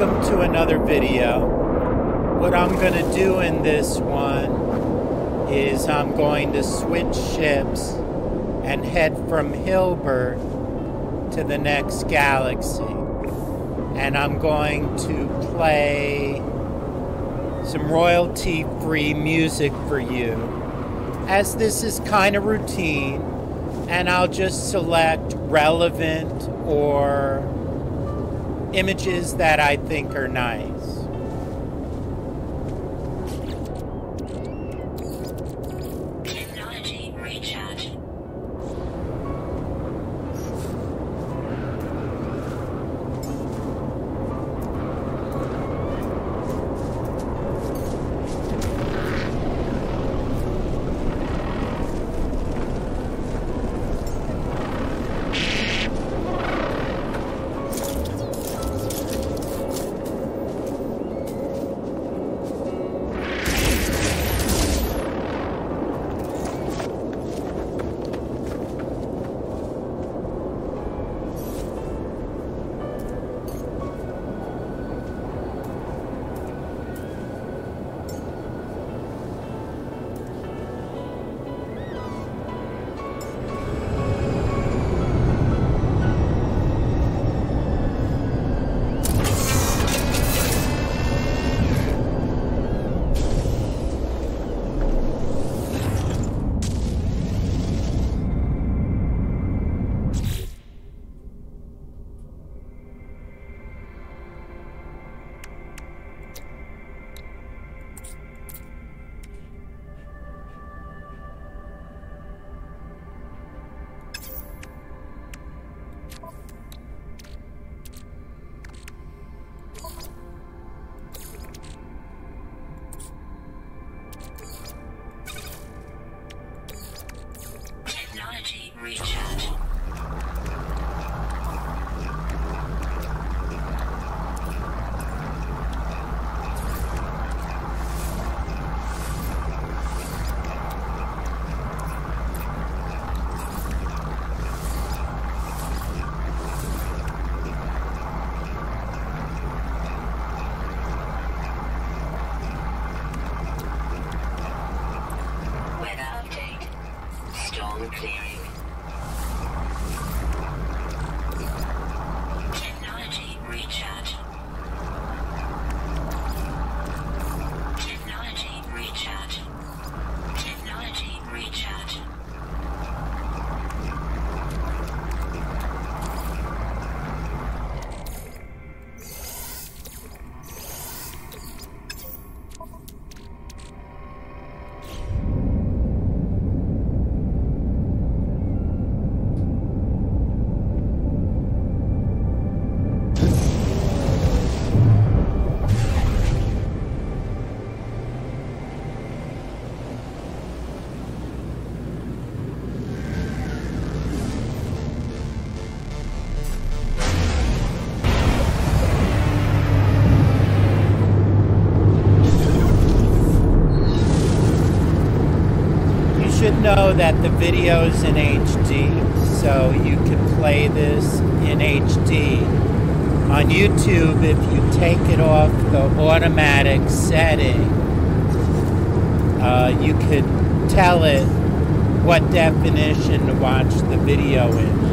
welcome to another video. What I'm going to do in this one is I'm going to switch ships and head from Hilbert to the next galaxy. And I'm going to play some royalty free music for you. As this is kind of routine, and I'll just select relevant or images that I think are nice. Should know that the video is in HD, so you can play this in HD. On YouTube, if you take it off the automatic setting, uh, you could tell it what definition to watch the video in.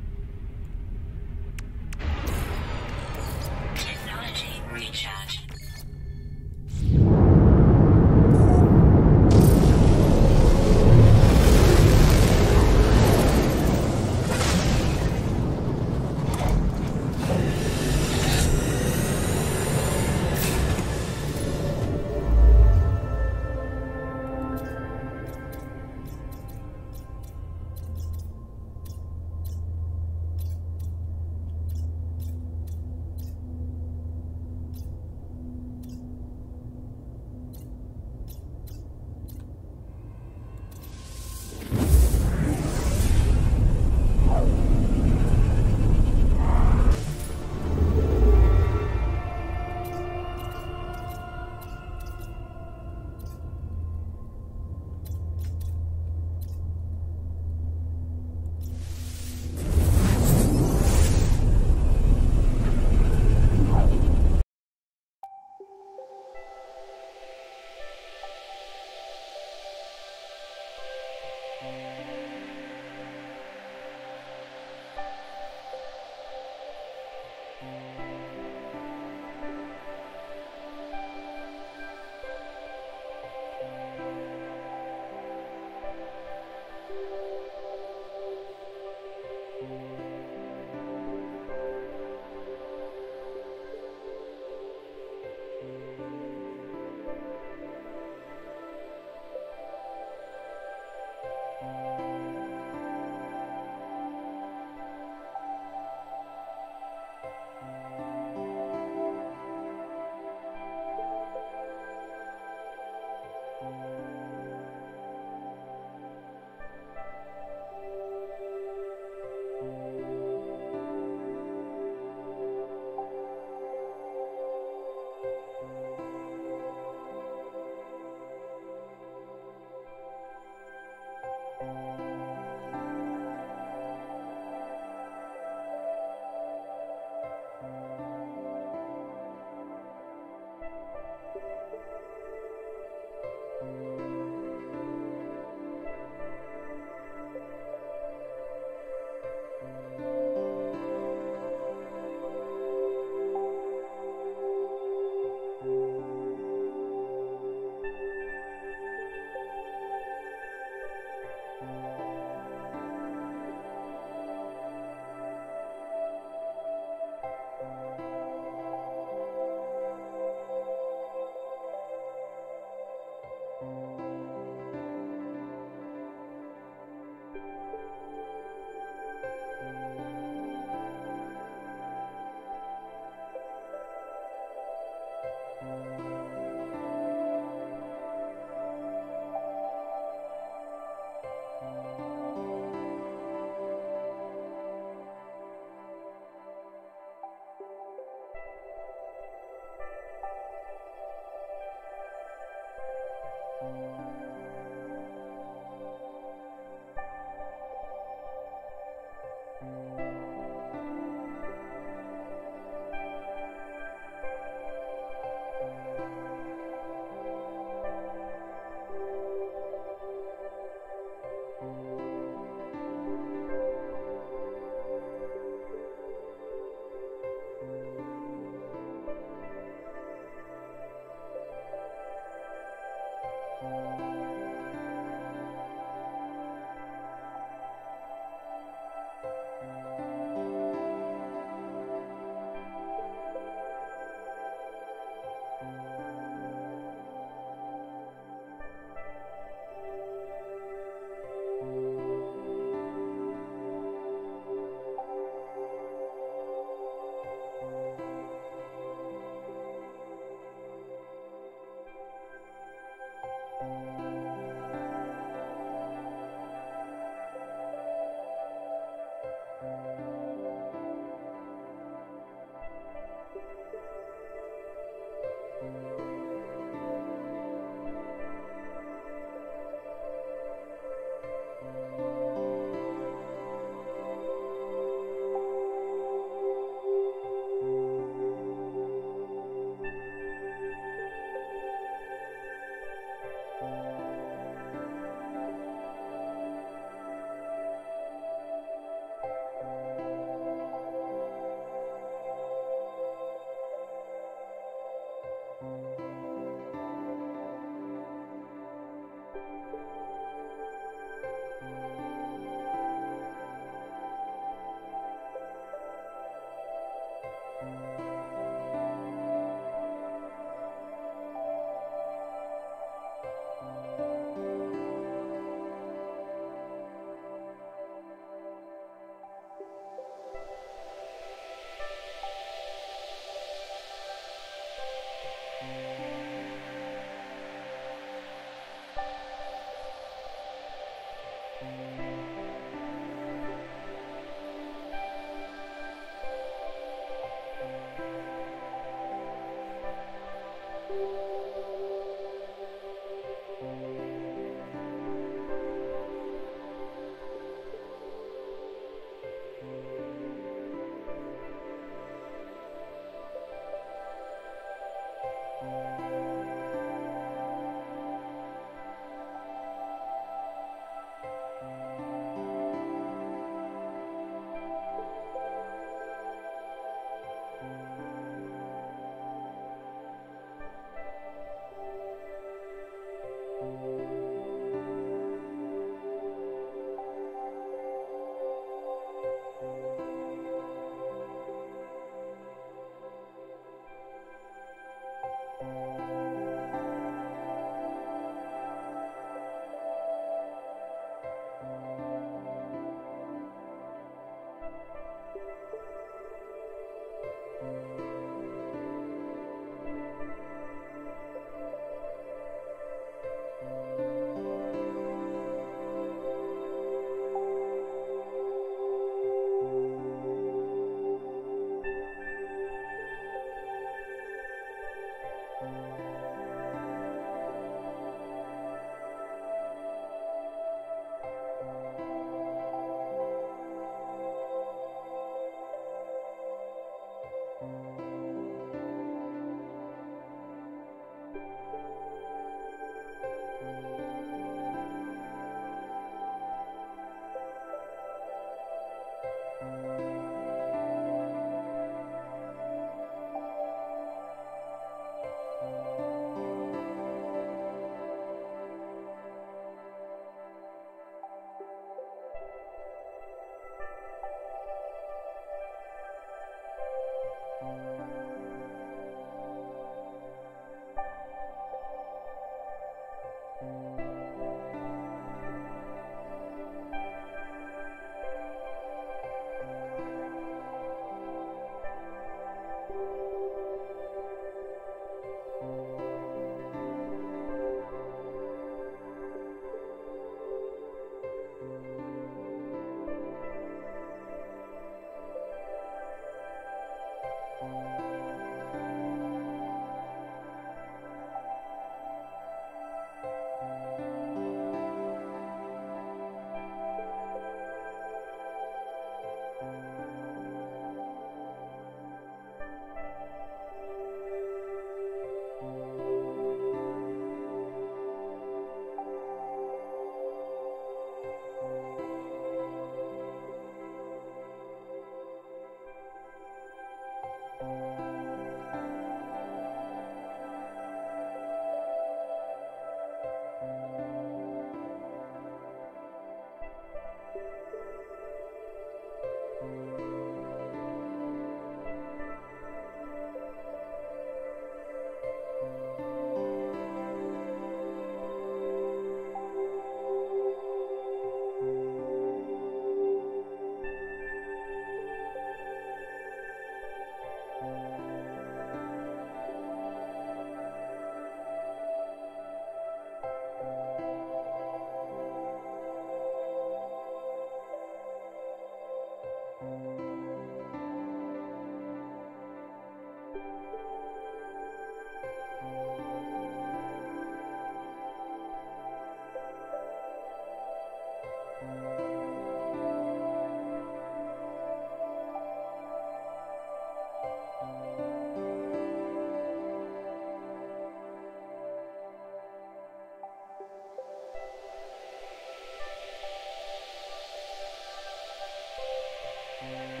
Yeah.